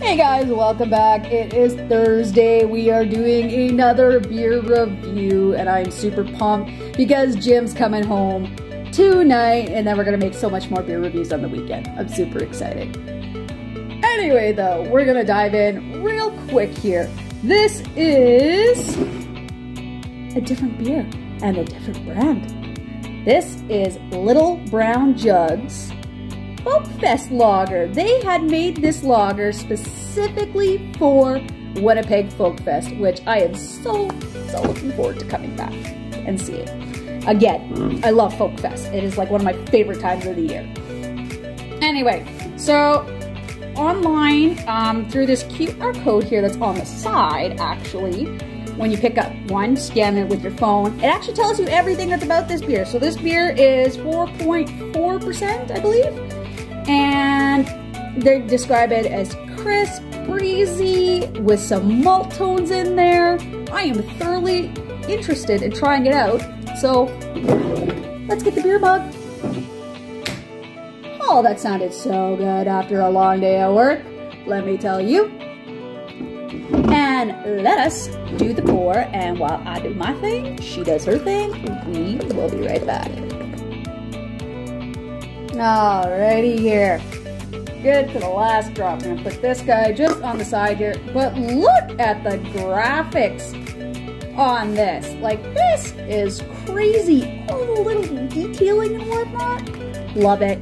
Hey guys, welcome back. It is Thursday. We are doing another beer review, and I'm super pumped because Jim's coming home tonight, and then we're gonna make so much more beer reviews on the weekend. I'm super excited. Anyway, though, we're gonna dive in real quick here. This is a different beer and a different brand. This is Little Brown Jugs Folkfest Lager. They had made this lager specifically for Winnipeg Folkfest, which I am so, so looking forward to coming back and seeing. Again, I love Folkfest. It is like one of my favorite times of the year. Anyway, so online um, through this QR code here that's on the side, actually, when you pick up one, scan it with your phone, it actually tells you everything that's about this beer. So this beer is 4.4%, I believe and they describe it as crisp, breezy, with some malt tones in there. I am thoroughly interested in trying it out, so let's get the beer mug. Oh, that sounded so good after a long day at work, let me tell you. And let us do the pour, and while I do my thing, she does her thing, we will be right back. Oh, Alrighty here. Good for the last drop. I'm gonna put this guy just on the side here. But look at the graphics on this. Like this is crazy. All the little detailing and whatnot. Love it.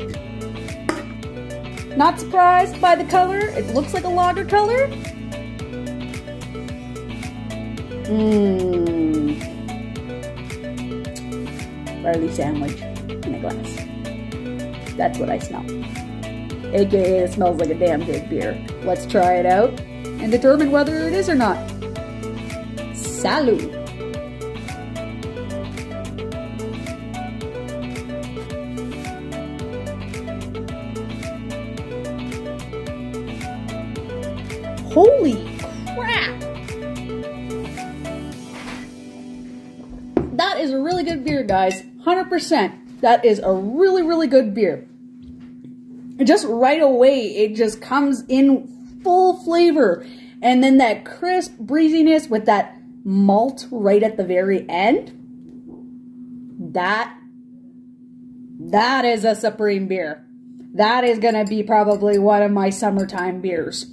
Not surprised by the color. It looks like a lager color. Mmm. Barley sandwich in a glass. That's what I smell. AKA it smells like a damn good beer. Let's try it out and determine whether it is or not. Salut! Holy crap! That is a really good beer, guys. 100%. That is a really, really good beer. Just right away, it just comes in full flavor. And then that crisp breeziness with that malt right at the very end. That, that is a supreme beer. That is going to be probably one of my summertime beers.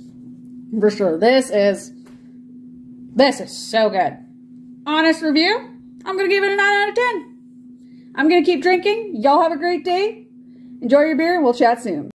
For sure. This is, this is so good. Honest review, I'm going to give it a 9 out of 10. I'm going to keep drinking. Y'all have a great day. Enjoy your beer. We'll chat soon.